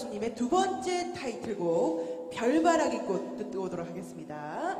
가수님의 두 번째 타이틀곡 별바라기 꽃 듣고 오도록 하겠습니다.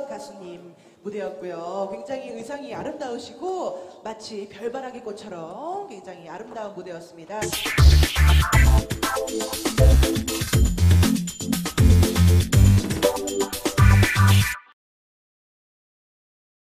김수현 가수님 무대였고요. 굉장히 의상이 아름다우시고 마치 별바라기 꽃처럼 굉장히 아름다운 무대였습니다.